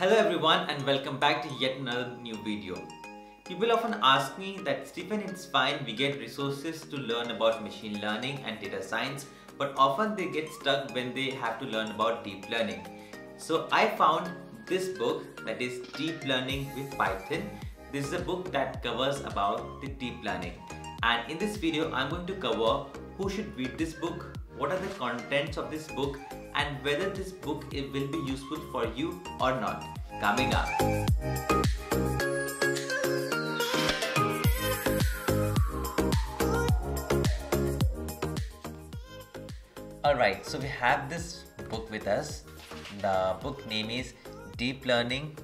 Hello everyone and welcome back to yet another new video. People often ask me that Stephen it's fine we get resources to learn about machine learning and data science but often they get stuck when they have to learn about deep learning. So I found this book that is Deep Learning with Python. This is a book that covers about the deep learning and in this video I'm going to cover who should read this book, what are the contents of this book and whether this book will be useful for you or not. Coming up. Alright, so we have this book with us. The book name is Deep Learning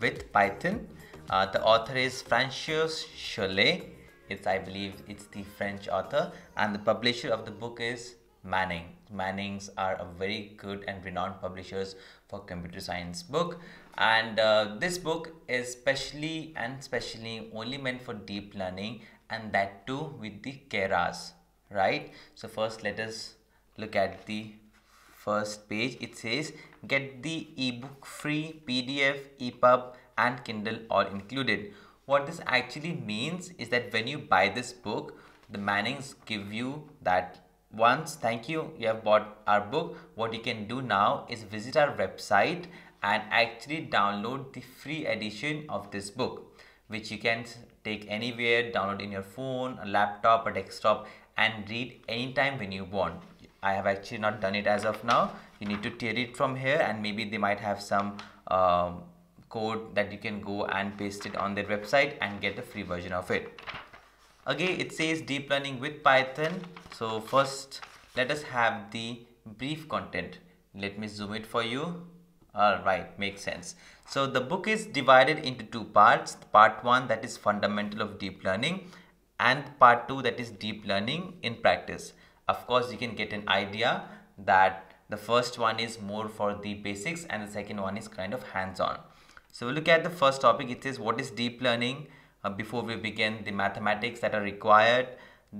with Python. Uh, the author is Francois Chollet. It's I believe it's the French author and the publisher of the book is Manning. Mannings are a very good and renowned publishers for computer science book. And uh, this book is specially and specially only meant for deep learning and that too with the keras right? So first let us look at the first page. It says get the ebook free pdf epub and kindle all included. What this actually means is that when you buy this book the mannings give you that once thank you. You have bought our book. What you can do now is visit our website and actually download the free edition of this book which you can take anywhere download in your phone a laptop a desktop and read anytime when you want. I have actually not done it as of now. You need to tear it from here and maybe they might have some um, code that you can go and paste it on their website and get the free version of it again it says deep learning with python. So first let us have the brief content. Let me zoom it for you. All right makes sense. So the book is divided into two parts. Part one that is fundamental of deep learning and part two that is deep learning in practice. Of course you can get an idea that the first one is more for the basics and the second one is kind of hands-on. So we look at the first topic. It says what is deep learning uh, before we begin the mathematics that are required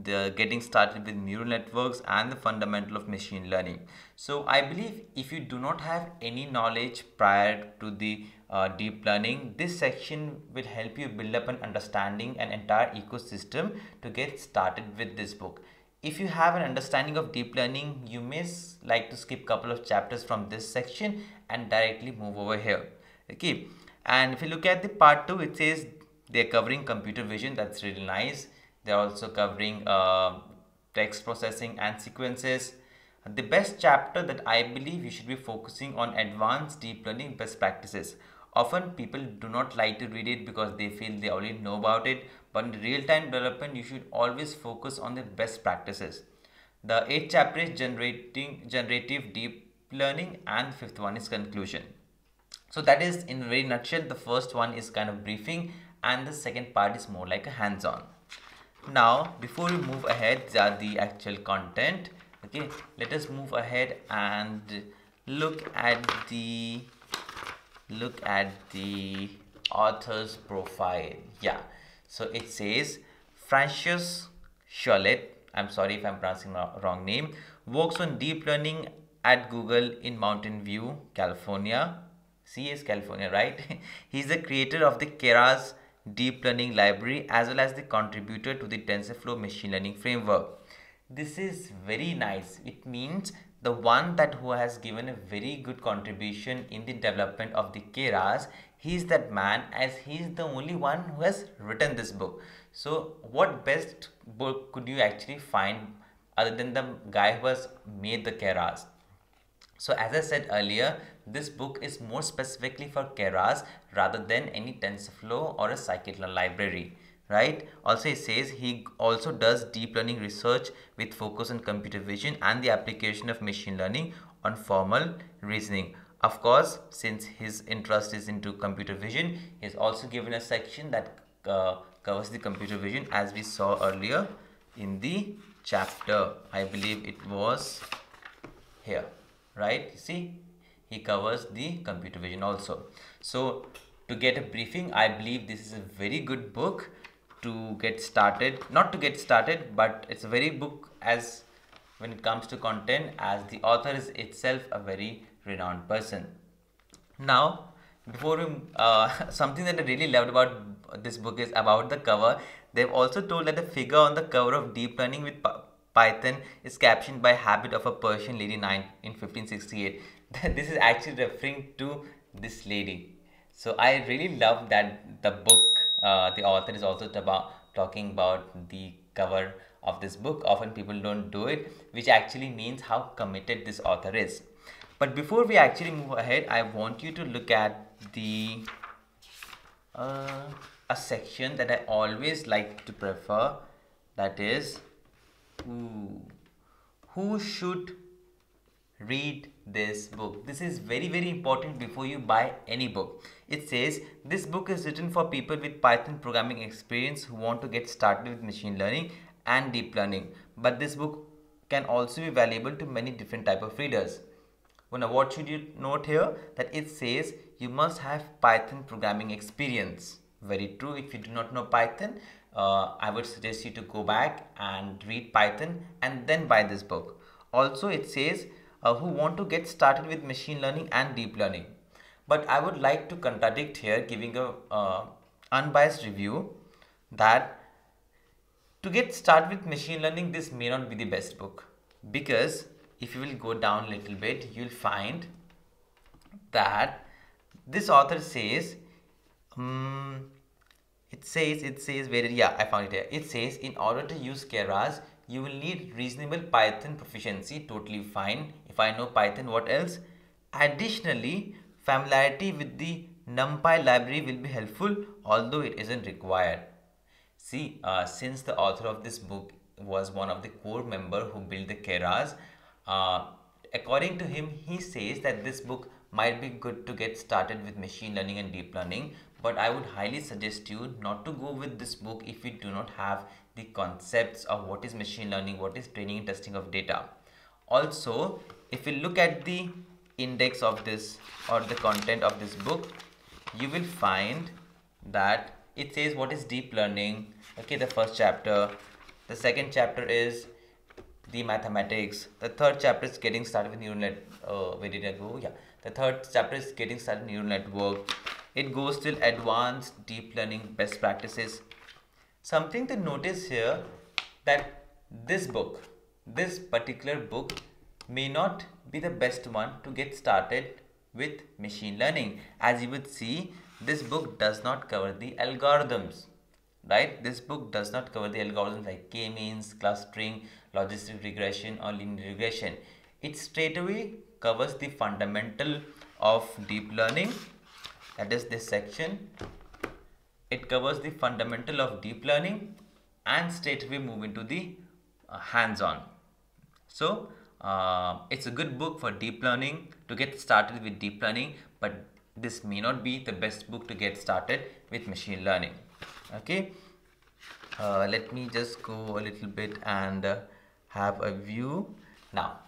the getting started with neural networks and the fundamental of machine learning. So i believe if you do not have any knowledge prior to the uh, deep learning this section will help you build up an understanding and entire ecosystem to get started with this book. If you have an understanding of deep learning you may like to skip couple of chapters from this section and directly move over here. Okay? And if you look at the part 2 it says they're covering computer vision that's really nice. They're also covering uh, text processing and sequences. The best chapter that i believe you should be focusing on advanced deep learning best practices. Often people do not like to read it because they feel they already know about it but in real-time development you should always focus on the best practices. The eighth chapter is generating generative deep learning and fifth one is conclusion. So that is in very nutshell the first one is kind of briefing and the second part is more like a hands-on. Now before we move ahead the actual content okay let us move ahead and look at the look at the author's profile. Yeah. So it says Francois Chollet I'm sorry if I'm pronouncing wrong name works on deep learning at Google in Mountain View California. CS California right? He's the creator of the Keras deep learning library as well as the contributor to the TensorFlow machine learning framework. This is very nice. It means the one that who has given a very good contribution in the development of the Keras, he is that man as he is the only one who has written this book. So what best book could you actually find other than the guy who has made the Keras? So as I said earlier, this book is more specifically for Keras rather than any TensorFlow or a scikit-learn library right? Also he says he also does deep learning research with focus on computer vision and the application of machine learning on formal reasoning. Of course since his interest is into computer vision he's also given a section that uh, covers the computer vision as we saw earlier in the chapter. I believe it was here right? See he covers the computer vision also. So to get a briefing i believe this is a very good book to get started not to get started but it's a very book as when it comes to content as the author is itself a very renowned person. Now before we, uh, something that I really loved about this book is about the cover. They've also told that the figure on the cover of Deep Learning with Python is captioned by habit of a Persian lady nine in 1568. this is actually referring to this lady. So I really love that the book, uh, the author is also about talking about the cover of this book. Often people don't do it, which actually means how committed this author is. But before we actually move ahead, I want you to look at the uh, a section that I always like to prefer that is who, who should read this book? This is very very important before you buy any book. It says this book is written for people with python programming experience who want to get started with machine learning and deep learning. But this book can also be valuable to many different type of readers. Well, now what should you note here? That it says you must have python programming experience. Very true. If you do not know python uh, i would suggest you to go back and read python and then buy this book. Also it says uh, who want to get started with machine learning and deep learning. But i would like to contradict here giving a uh, unbiased review that to get started with machine learning, this may not be the best book. Because if you will go down a little bit, you'll find that this author says, um, it says, it says where, yeah, I found it here. It says in order to use Keras, you will need reasonable Python proficiency, totally fine. If I know Python, what else? Additionally, familiarity with the NumPy library will be helpful, although it isn't required. See, uh, since the author of this book was one of the core member who built the Keras, uh, according to him, he says that this book might be good to get started with machine learning and deep learning, but I would highly suggest you not to go with this book if you do not have the concepts of what is machine learning, what is training and testing of data. Also, if you look at the index of this or the content of this book, you will find that it says what is deep learning okay the first chapter the second chapter is the mathematics. The third chapter is getting started with neural net uh, where did i go yeah. The third chapter is getting started neural network. It goes till advanced deep learning best practices. Something to notice here that this book this particular book may not be the best one to get started with machine learning. As you would see this book does not cover the algorithms right? This book does not cover the algorithms like k-means clustering logistic regression or linear regression. It straightaway covers the fundamental of deep learning. That is this section. It covers the fundamental of deep learning and straightaway move into the uh, hands-on. So uh, it's a good book for deep learning to get started with deep learning but this may not be the best book to get started with machine learning okay uh, let me just go a little bit and uh, have a view now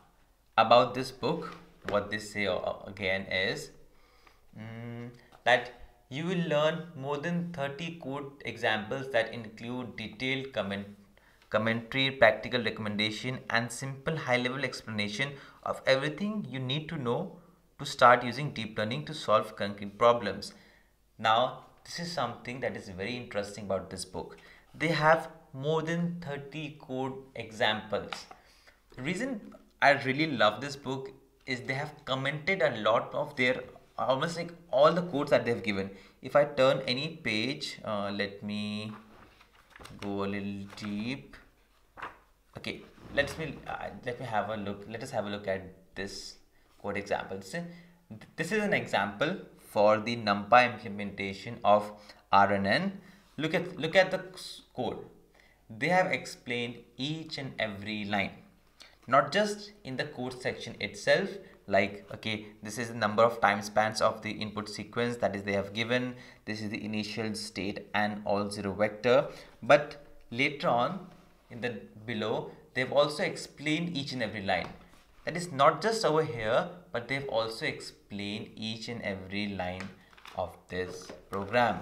about this book what they say uh, again is um, that you will learn more than 30 code examples that include detailed comment commentary practical recommendation and simple high level explanation of everything you need to know to start using deep learning to solve concrete problems. Now, this is something that is very interesting about this book. They have more than 30 code examples. The reason I really love this book is they have commented a lot of their almost like all the codes that they've given. If I turn any page, uh, let me go a little deep. Okay, let me uh, let me have a look. Let us have a look at this code example. This is an example for the NumPy implementation of RNN. Look at, look at the code. They have explained each and every line. Not just in the code section itself, like okay this is the number of time spans of the input sequence that is they have given this is the initial state and all zero vector but later on in the below they've also explained each and every line that is not just over here but they've also explained each and every line of this program.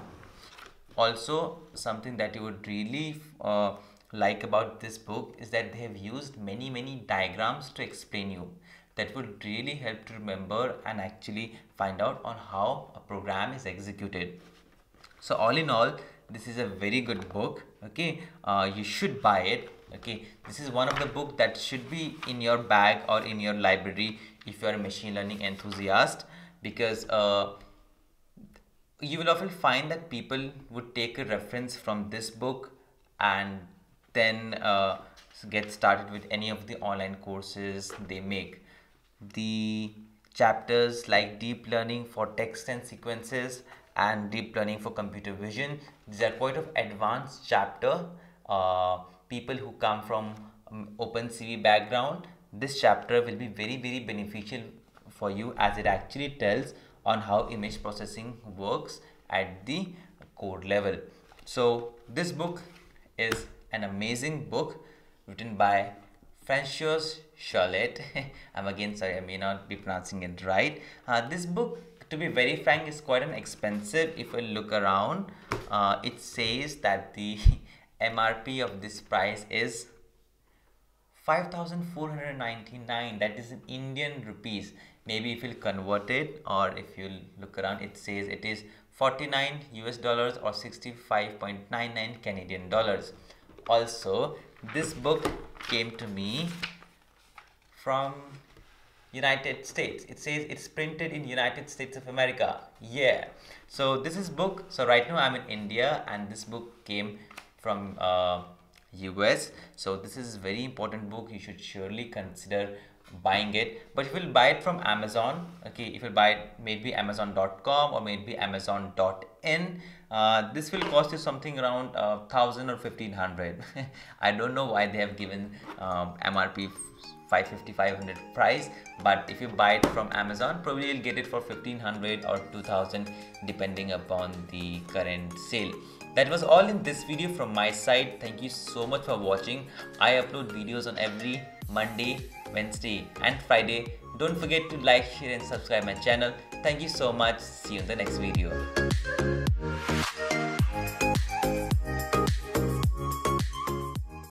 Also something that you would really uh, like about this book is that they have used many many diagrams to explain you. That would really help to remember and actually find out on how a program is executed. So all in all this is a very good book okay? Uh, you should buy it okay this is one of the book that should be in your bag or in your library if you are a machine learning enthusiast because uh, you will often find that people would take a reference from this book and then uh, get started with any of the online courses they make. The chapters like deep learning for text and sequences and deep learning for computer vision these are quite of advanced chapter uh, people who come from um, OpenCV background this chapter will be very very beneficial for you as it actually tells on how image processing works at the code level so this book is an amazing book written by Francois Chollet. I'm again sorry, I may not be pronouncing it right. Uh, this book, to be very frank, is quite an expensive. If I look around, uh, it says that the MRP of this price is 5499 that is in Indian rupees maybe if you'll convert it or if you look around it says it is 49 US dollars or 65.99 Canadian dollars also this book came to me from United States. It says it's printed in United States of America. Yeah. So this is book. So right now I'm in India and this book came from uh, US. So this is very important book. You should surely consider buying it. But if you'll buy it from Amazon, okay, if you buy it maybe Amazon.com or maybe Amazon.in, uh, this will cost you something around uh, thousand or fifteen hundred. I don't know why they have given um, MRP 550 500 price. But if you buy it from amazon probably you'll get it for 1500 or 2000 depending upon the current sale. That was all in this video from my side. Thank you so much for watching. I upload videos on every monday wednesday and friday. Don't forget to like share and subscribe my channel. Thank you so much. See you in the next video